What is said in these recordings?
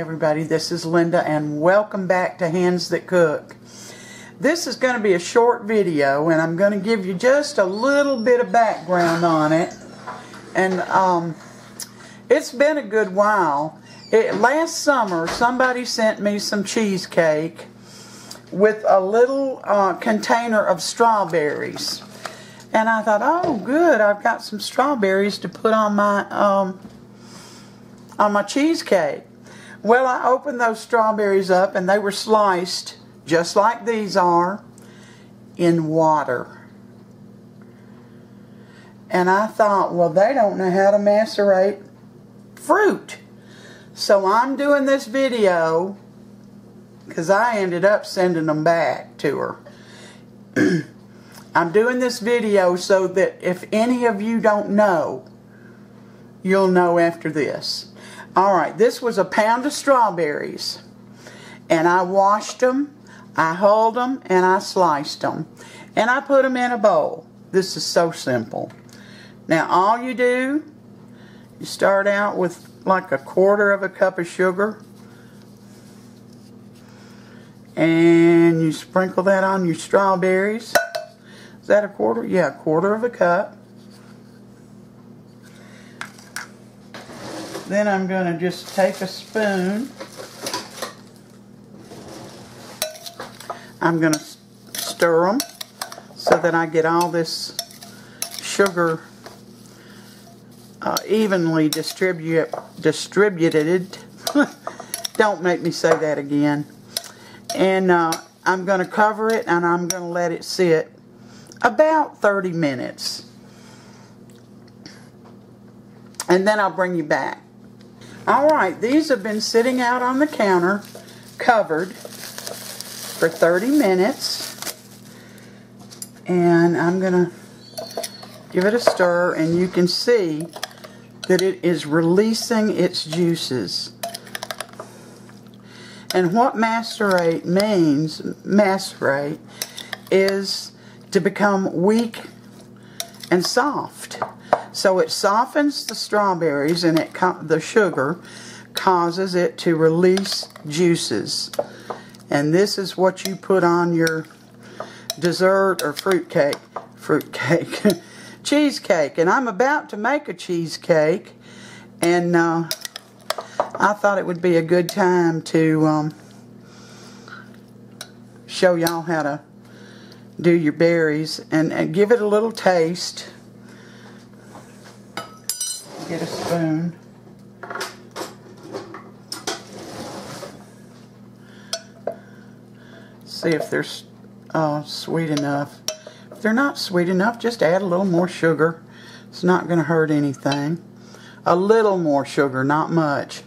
everybody, this is Linda and welcome back to Hands That Cook. This is going to be a short video and I'm going to give you just a little bit of background on it. And um, it's been a good while. It, last summer somebody sent me some cheesecake with a little uh, container of strawberries. And I thought, oh good, I've got some strawberries to put on my um, on my cheesecake. Well, I opened those strawberries up and they were sliced just like these are in water. And I thought, well, they don't know how to macerate fruit. So I'm doing this video because I ended up sending them back to her. I'm doing this video so that if any of you don't know, you'll know after this. All right, this was a pound of strawberries. And I washed them, I hulled them, and I sliced them. And I put them in a bowl. This is so simple. Now, all you do, you start out with like a quarter of a cup of sugar. And you sprinkle that on your strawberries. Is that a quarter? Yeah, a quarter of a cup. Then I'm going to just take a spoon. I'm going to stir them so that I get all this sugar uh, evenly distribute, distributed. Don't make me say that again. And uh, I'm going to cover it and I'm going to let it sit about 30 minutes. And then I'll bring you back. Alright, these have been sitting out on the counter, covered, for 30 minutes. And I'm going to give it a stir, and you can see that it is releasing its juices. And what macerate means, macerate, is to become weak and soft. So it softens the strawberries and it the sugar causes it to release juices. And this is what you put on your dessert or fruit cake. Fruit cake. cheesecake. And I'm about to make a cheesecake. And uh, I thought it would be a good time to um, show y'all how to do your berries and, and give it a little taste get a spoon. See if they're uh, sweet enough. If they're not sweet enough, just add a little more sugar. It's not going to hurt anything. A little more sugar, not much.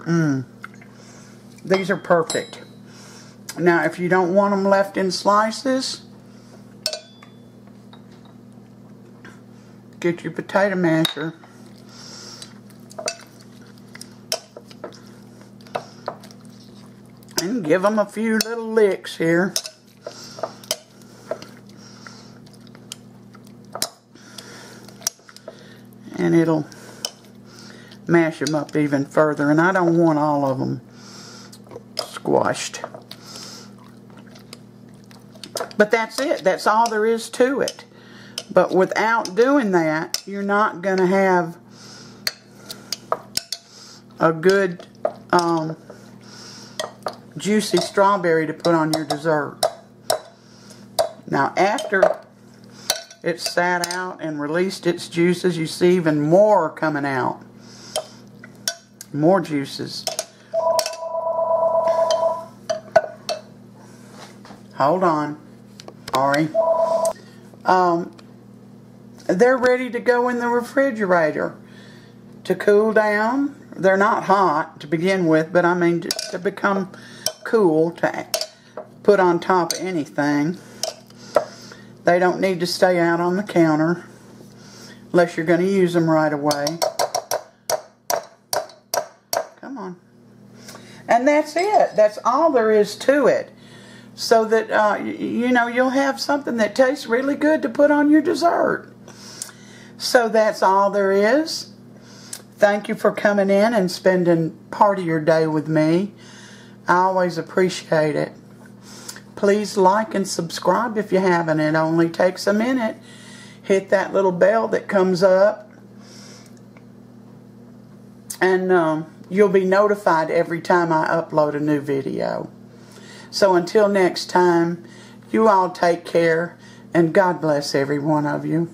Mmm. These are perfect. Now, if you don't want them left in slices, get your potato masher and give them a few little licks here. And it'll mash them up even further. And I don't want all of them squashed. But that's it. That's all there is to it. But without doing that, you're not going to have a good um, juicy strawberry to put on your dessert. Now after it sat out and released its juices, you see even more coming out. More juices. Hold on. Sorry. Um, they're ready to go in the refrigerator to cool down. They're not hot to begin with, but I mean to become cool to put on top of anything. They don't need to stay out on the counter unless you're going to use them right away. Come on. And that's it. That's all there is to it. So that, uh, you know, you'll have something that tastes really good to put on your dessert. So that's all there is. Thank you for coming in and spending part of your day with me. I always appreciate it. Please like and subscribe if you haven't. It only takes a minute. Hit that little bell that comes up, and um, you'll be notified every time I upload a new video. So until next time, you all take care, and God bless every one of you.